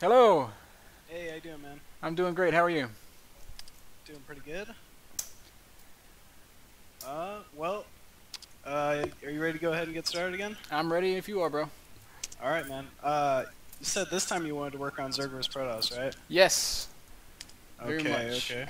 Hello. Hey, how you doing, man? I'm doing great. How are you? Doing pretty good. Uh, well, uh, are you ready to go ahead and get started again? I'm ready if you are, bro. All right, man. Uh, you said this time you wanted to work on Zerg vs Protoss, right? Yes. Very okay, much. okay.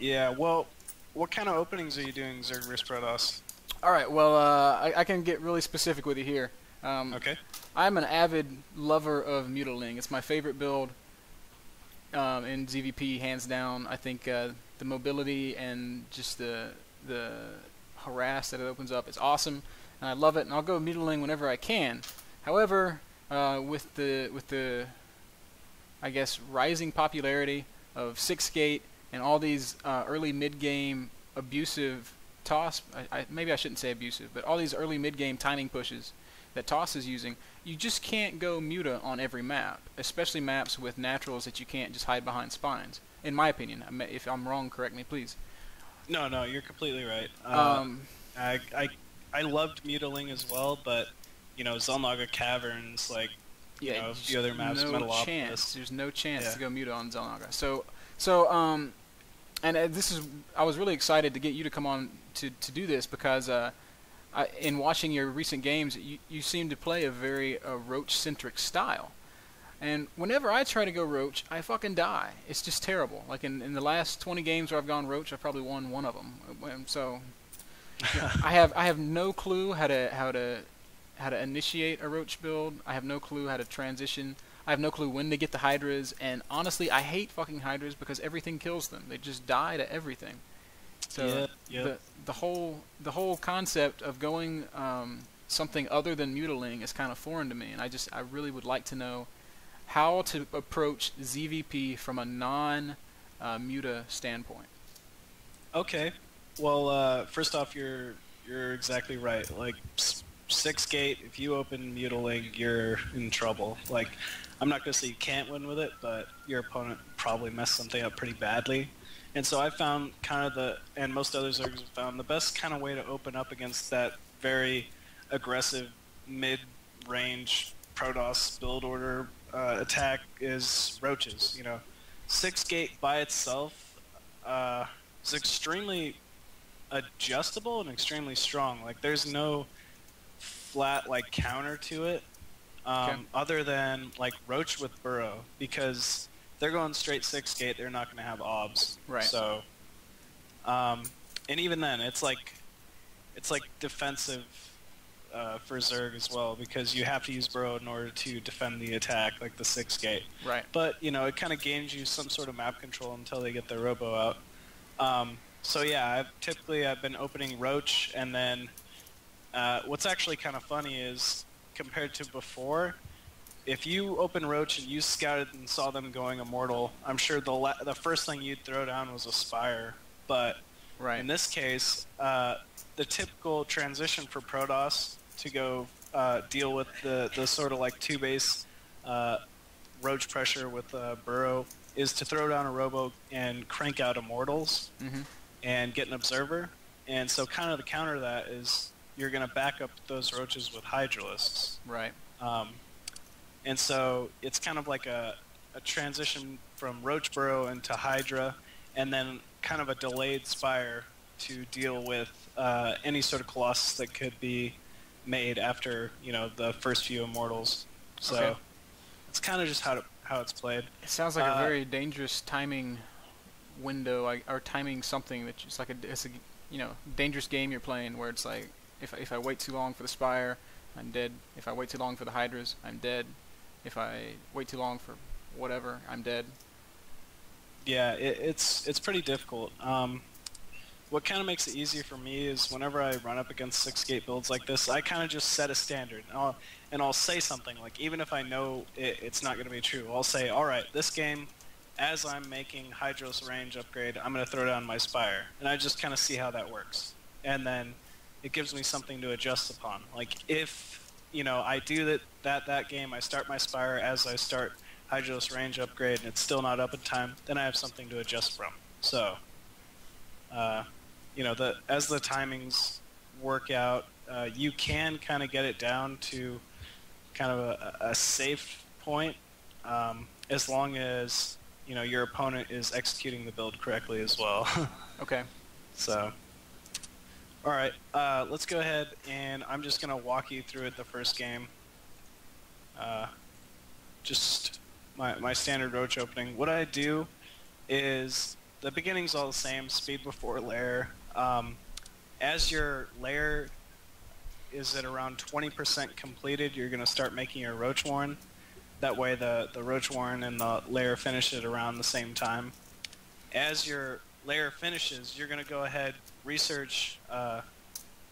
Yeah, well, what kind of openings are you doing Zerg vs Protoss? All right. Well, uh, I, I can get really specific with you here. Um, Okay. I'm an avid lover of Mutiling. It's my favorite build um, in ZVP, hands down. I think uh, the mobility and just the the harass that it opens up is awesome, and I love it. And I'll go Mutiling whenever I can. However, uh, with the with the I guess rising popularity of Six Gate and all these uh, early mid game abusive toss. I, I, maybe I shouldn't say abusive, but all these early mid game timing pushes that Toss is using, you just can't go Muta on every map, especially maps with naturals that you can't just hide behind spines. In my opinion, if I'm wrong, correct me, please. No, no, you're completely right. Uh, Um, I, I, I loved Mutiling as well, but you know, Xel'Naga Caverns, like, you yeah, know, a few other maps, no Metalopolis. chance. There's no chance Yeah. to go Muta on Xel'Naga. So, so um, and uh, this is I was really excited to get you to come on to to do this because uh, I, in watching your recent games, you you seem to play a very uh, Roach-centric style. And whenever I try to go Roach, I fucking die. It's just terrible. Like in, in the last 20 games where I've gone Roach, I've probably won one of them. So I have I have no clue how to how to how to initiate a Roach build. I have no clue how to transition. I have no clue when to get the Hydras. And honestly, I hate fucking Hydras because everything kills them. They just die to everything. So Yeah, yeah. the the whole the whole concept of going um, something other than mutiling is kind of foreign to me, and I just I really would like to know how to approach ZVP from a non uh, muta standpoint. Okay. Well, uh, first off, you're you're exactly right. Like six gate, if you open Mutiling, you're in trouble. Like, I'm not gonna say you can't win with it, but your opponent probably messed something up pretty badly. And so I found kind of the, and most other Zergs have found the best kind of way to open up against that very aggressive mid-range Protoss build order uh, attack is roaches. You know, six gate by itself uh, is extremely adjustable and extremely strong. Like there's no flat like counter to it, um, Okay. other than like Roach with Burrow because they're going straight six gate. They're not going to have obs. Right. So, um, and even then, it's like it's like defensive uh, for Zerg as well because you have to use Burrow in order to defend the attack, like the six gate Right. but you know it kind of gains you some sort of map control until they get their robo out. Um, so yeah, I've typically I've been opening Roach, and then uh, what's actually kind of funny is compared to before, if you open Roach and you scouted and saw them going Immortal, I'm sure the la- the first thing you'd throw down was a Spire, but Right. in this case, uh, the typical transition for Protoss to go uh, deal with the, the sort of like two base uh, roach pressure with uh, Burrow is to throw down a robo and crank out Immortals hmm and get an Observer. And so, kind of the counter to that is you're going to back up those roaches with Hydralisks. Right. Um, and so it's kind of like a, a transition from Roach Burrow into Hydra, and then kind of a delayed Spire to deal with uh, any sort of Colossus that could be made after you know the first few Immortals. So Okay. it's kind of just how to, how it's played. It sounds like a Uh, very dangerous timing window, like, or timing something that it's like a it's a you know dangerous game you're playing where it's like if I- if I wait too long for the spire, I'm dead. If I wait too long for the hydras, I'm dead. If I wait too long for whatever, I'm dead. Yeah, it, it's it's pretty difficult. Um, what kind of makes it easier for me is whenever I run up against six gate builds like this, I kind of just set a standard, and I'll, and I'll say something like, even if I know it, it's not going to be true, I'll say, all right, this game, as I'm making Hydra's range upgrade, I'm going to throw down my Spire, and I just kind of see how that works, and then it gives me something to adjust upon. Like if you know I do that that that game, I start my Spire as I start Hydra's range upgrade, and it's still not up in time, then I have something to adjust from. So, uh, you know, the as the timings work out, uh, you can kind of get it down to kind of a, a safe point. um, as long as you know your opponent is executing the build correctly as well. Okay. so, all right, uh, let's go ahead and I'm just gonna walk you through it the first game. Uh, just my my standard roach opening. What I do is the beginning's all the same, speed before lair. Um, as your lair is at around 20% completed, you're going to start making your roach warren. That way the, the roach warren and the lair finish at around the same time. As your lair finishes, you're going to go ahead, research uh,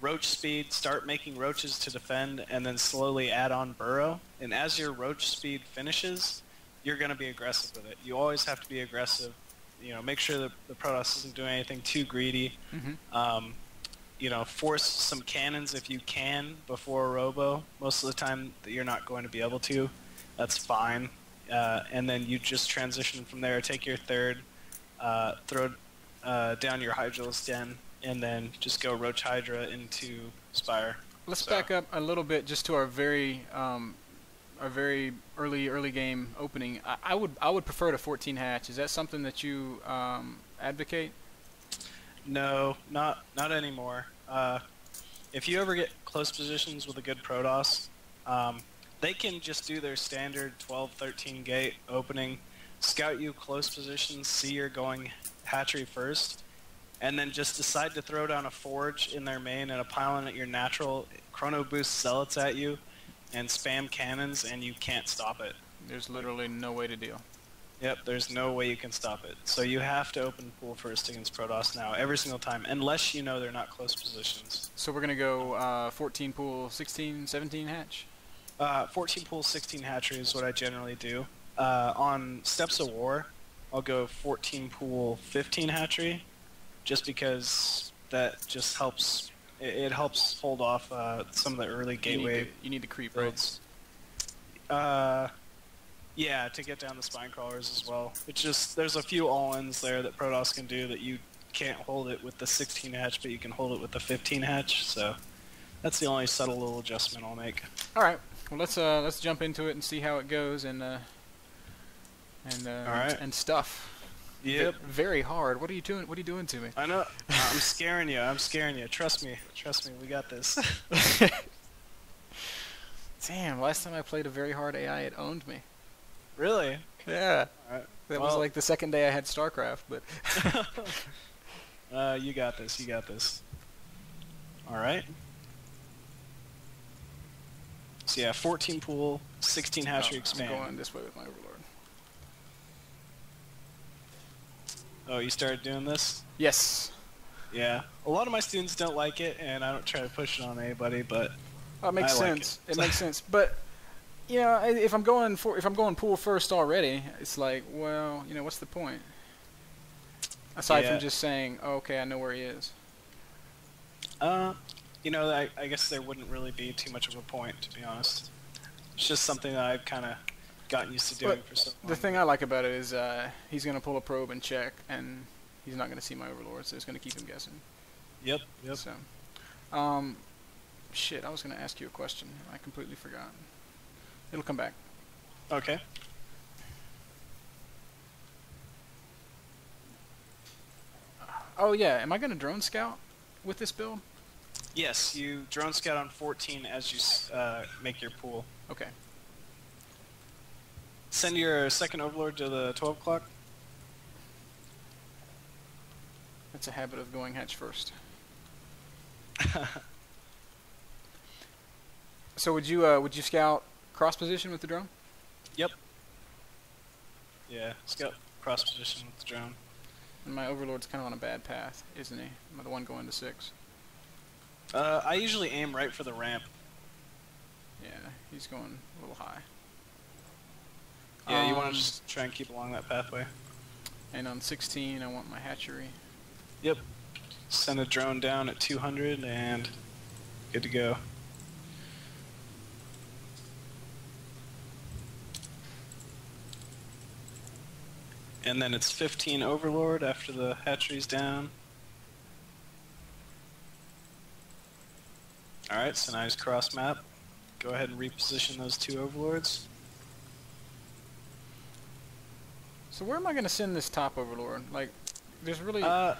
roach speed, start making roaches to defend, and then slowly add on burrow. And as your roach speed finishes, you're going to be aggressive with it. You always have to be aggressive. You know, make sure that the Protoss isn't doing anything too greedy. Mm-hmm. Um, you know, force some cannons if you can before a robo. Most of the time, that you're not going to be able to. That's fine. Uh, and then you just transition from there. Take your third, uh, throw uh, down your Hydralisk Den, and then just go Roach Hydra into Spire. Let's So- back up a little bit just to our very um, our very early early game opening. I, I would I would prefer to 14 hatch. Is that something that you um, advocate? No, not not anymore. Uh, if you ever get close positions with a good Protoss, um, they can just do their standard 12, 13 gate opening, scout you close positions, see you're going hatchery first, and then just decide to throw down a forge in their main and a pylon at your natural, chrono boost zealots at you, and spam cannons, and you can't stop it. There's literally no way to deal. Yep, there's no way you can stop it. So you have to open pool first against Protoss now, every single time, unless you know they're not close positions. So we're gonna go uh, 14 pool, 16, 17 hatch. Uh, 14 pool, 16 hatchery is what I generally do. Uh, on Steps of War, I'll go 14 pool, 15 hatchery, just because that just helps. It, it helps hold off uh, some of the early You need, gateway you need to creep right. Uh, yeah, to get down the spine crawlers as well. It's just there's a few all-ins there that Protoss can do that you can't hold it with the 16 hatch, but you can hold it with the 15 hatch. So that's the only subtle little adjustment I'll make. All right. Well, let's uh, let's jump into it and see how it goes and uh, and uh, right. and stuff. Yep. Ve- Very hard. What are you doing? What are you doing to me? I know. I'm scaring you. I'm scaring you. Trust me. Trust me. We got this. Damn. Last time I played a very hard AI, it owned me. really? Yeah. Alright. That was like the second day I had StarCraft, but Uh, you got this. You got this. All right. So yeah, 14 pool, 16 hatchery Oh, expand. I'm going this way with my. Oh, you started doing this? Yes. Yeah. A lot of my students don't like it, and I don't try to push it on anybody, but Oh, it makes I like sense. it. It. makes sense. But you know, if I'm going for if I'm going pool first already, it's like, well, you know, what's the point? Aside Yeah. from just saying, oh, okay, I know where he is. uh, you know, I, I guess there wouldn't really be too much of a point, to be honest. It's just something that I've kind of gotten used to doing But for so long. The thing I like about it is uh, he's going to pull a probe and check, and he's not going to see my Overlord, so it's going to keep him guessing. Yep. Yep. So, um, shit, I was going to ask you a question. I completely forgot. It'll come back. Okay. Oh yeah, am I going to drone scout with this build? Yes, you drone scout on 14 as you uh, make your pool. Okay. Send your second overlord to the 12 o'clock. That's a habit of going hatch first. So would you uh, would you scout cross position with the drone? Yep. Yeah, scout cross position with the drone. And my overlord's kind of on a bad path, isn't he? Am I the one going to six? Uh, I usually aim right for the ramp. Yeah, he's going a little high. Yeah, you want Um, to just try and keep along that pathway. And on 16, I want my hatchery. Yep. Send a drone down at 200 and good to go. And then it's 15 Overlord after the hatchery's down. Alright, so now he's cross map. Go ahead and reposition those two Overlords. So where am I gonna send this top overlord? Like, there's really. Uh,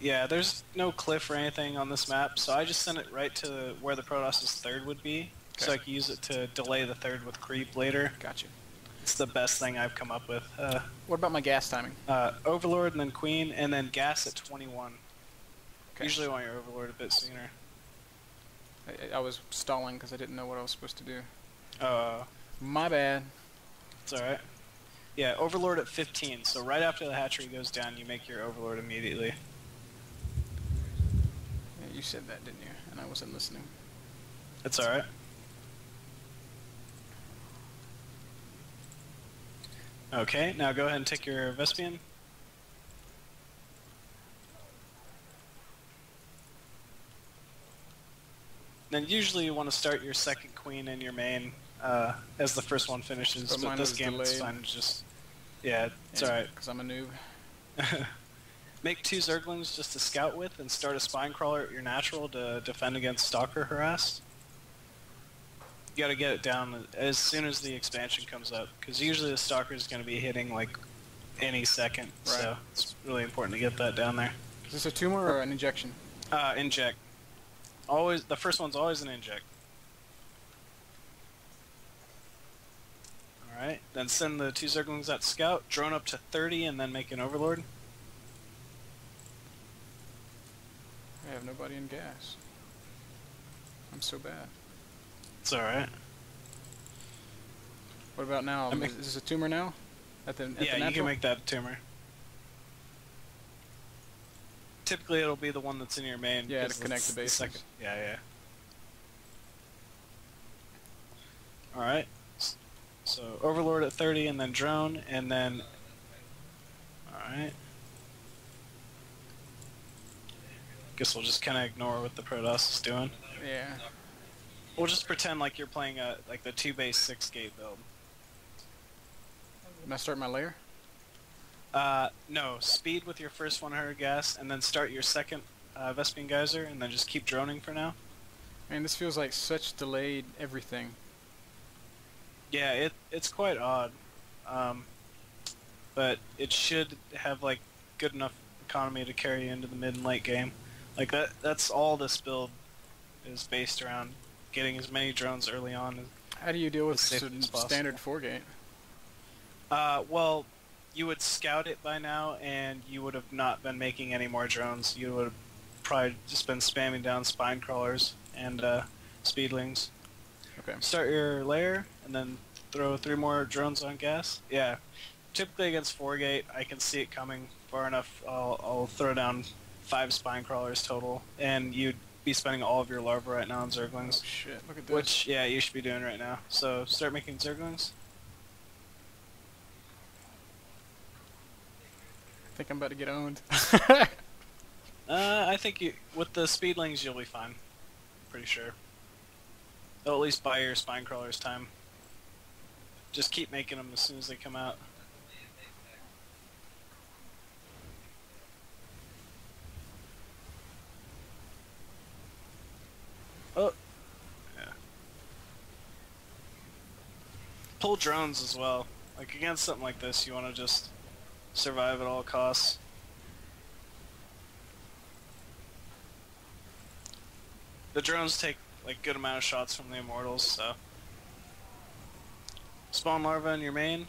yeah, there's no cliff or anything on this map, so I just sent it right to where the Protoss's third would be, so I Okay. can use it to delay the third with creep later. Got you. It's the best thing I've come up with. Uh, What about my gas timing? uh, Overlord and then Queen, and then Gas at 21. Okay. Usually want your Overlord a bit sooner. I, I was stalling because I didn't know what I was supposed to do. Uh, My bad. it's alright. Yeah, Overlord at 15, so right after the hatchery goes down, you make your Overlord immediately. Yeah, you said that, didn't you? And I wasn't listening. It's alright. Okay, now go ahead and take your Vespene. Then usually you want to start your second queen in your main uh, as the first one finishes, But but, this game it's delayed. fine. Just yeah, it's alright. Because I'm a noob. Make two Zerglings just to scout with and start a Spine Crawler at your natural to defend against Stalker Harass. You gotta get it down as soon as the expansion comes up, because usually the Stalker is gonna be hitting like any second, right. so it's really important to get that down there. Is this a tumor or an injection? Uh, inject. Always, the first one's always an inject. Alright, then send the two Zerglings out scout, drone up to 30, and then make an Overlord. I have nobody in gas. I'm so bad. It's alright. What about now? Make- is, is this a tumor now? At the, at Yeah, the you can make that a tumor. Typically, it'll be the one that's in your main. Yeah, to connect the bases. Yeah, yeah. All right. S- So Overlord at 30, and then drone, and then. All right. Guess we'll just kind of ignore what the Protoss is doing. Yeah. We'll just pretend like you're playing a like the two base six gate build. Can I start my lair? Uh, no, speed with your first 100 gas, and then start your second uh, Vespene Geyser, and then just keep droning for now. Man, this feels like such delayed everything. Yeah, it it's quite odd, um, but it should have like good enough economy to carry you into the mid and late game. Like that that's all this build is based around getting as many drones early on. as- How do you deal with As safe s- as possible. standard four gate? Uh, well, you would scout it by now, and you would have not been making any more drones. You would have probably just been spamming down spine crawlers and uh, speedlings. Okay. Start your lair, and then throw three more drones on gas. Yeah, typically against four gate, I can see it coming far enough. I'll, I'll throw down five spine crawlers total, and you'd be spending all of your larvae right now on zerglings. Oh, shit, look at this. Which, yeah, you should be doing right now. So start making zerglings. I think I'm about to get owned. Uh, I think you, with the speedlings you'll be fine. Pretty sure. They'll at least buy your spine crawlers time. Just keep making them as soon as they come out. Oh. Yeah. Pull drones as well. Like against something like this, you want to just survive at all costs. The drones take like good amount of shots from the immortals, so spawn larva in your main,